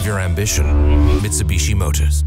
Drive your ambition. Mitsubishi Motors.